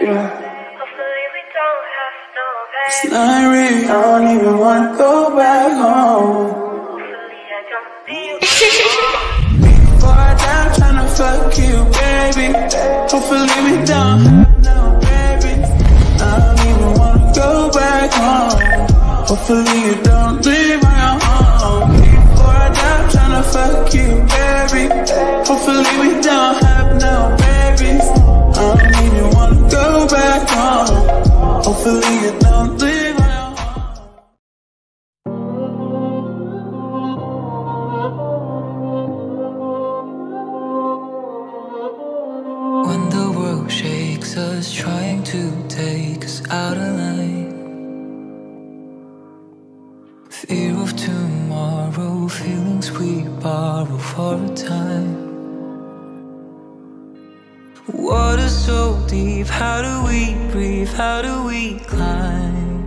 Yeah. It's not real, I don't even wanna go back home. Before I die, I'm tryna fuck you, baby. Hopefully we don't have no baby. I don't even wanna go back home. Hopefully you don't Water so deep, how do we breathe? How do we climb?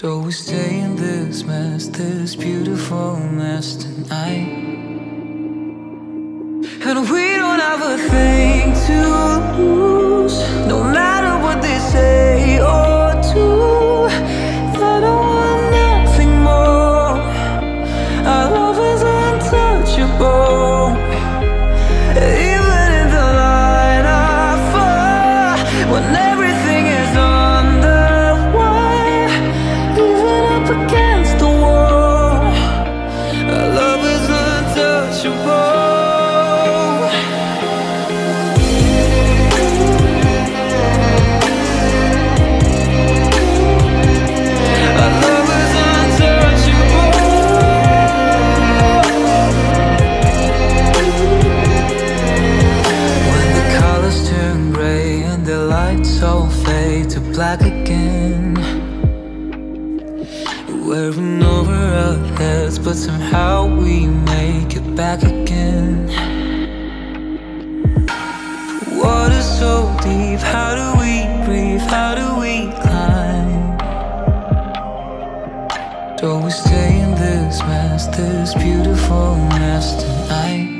So we stay in this mess, this beautiful mess tonight. And we don't have a thing to lose all fade to black again. We're in over our heads, but somehow we make it back again. Water so deep, how do we breathe? How do we climb? Don't we stay in this mess, this beautiful mess tonight?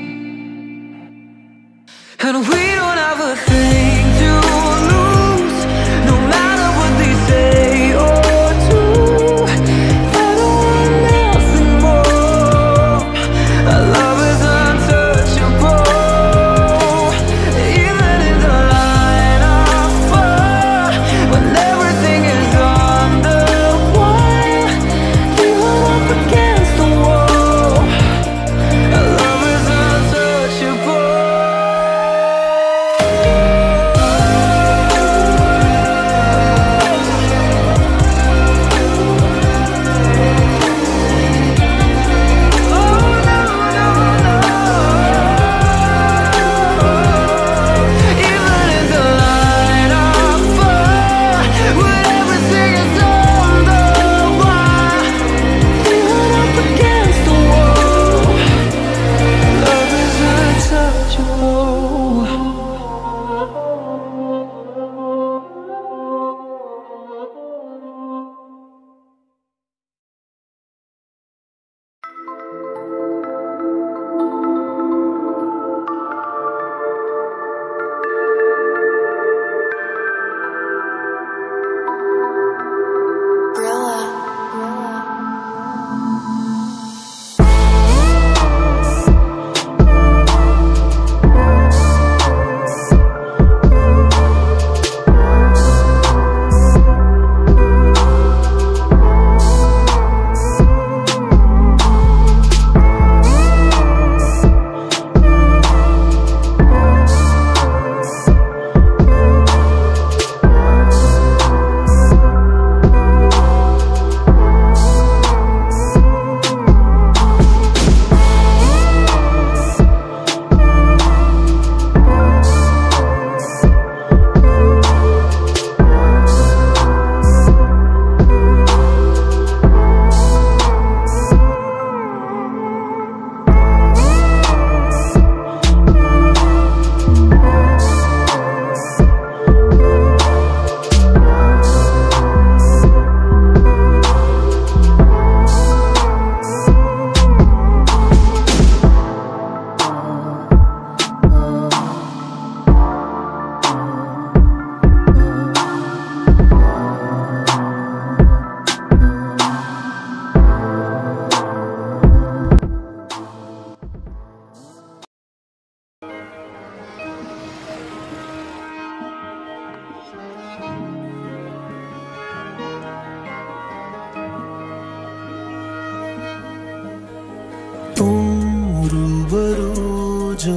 रूबरू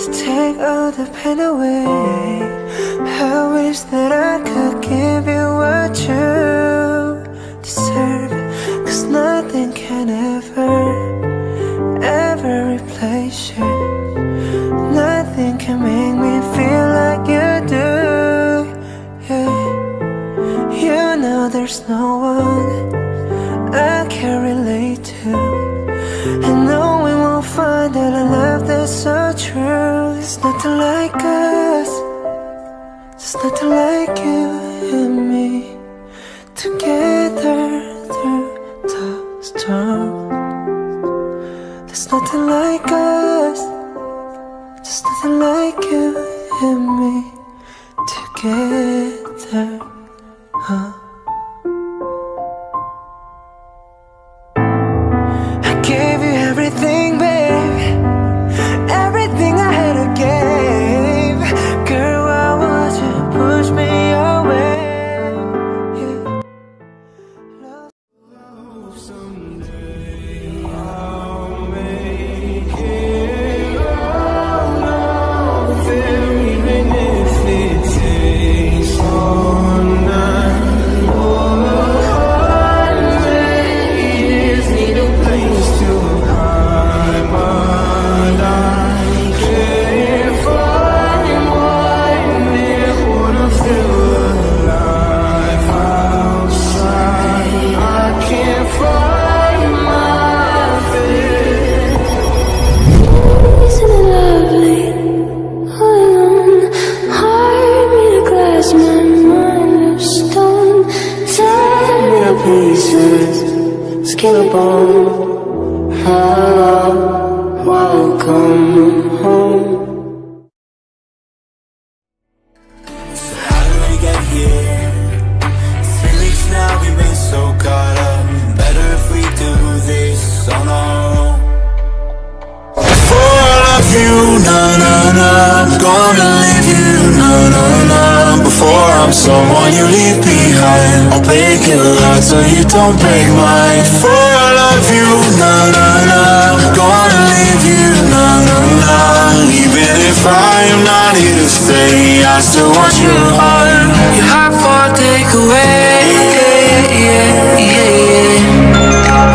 to take all the pain away I wish that I could give you what you deserve Cause nothing can ever, ever replace you Nothing can make me feel like you do yeah. You know there's no one I can relate to And no one will find that I love that song. There's nothing like us. There's nothing like you and me. Together through the storm. There's nothing like us. There's nothing like you and me. Together huh? Your heart so you don't break mine For I love you, na na na Gonna leave you, na na na Even if I am not here to stay I still want your heart oh. Your heart for takeaway. Yeah, yeah, yeah.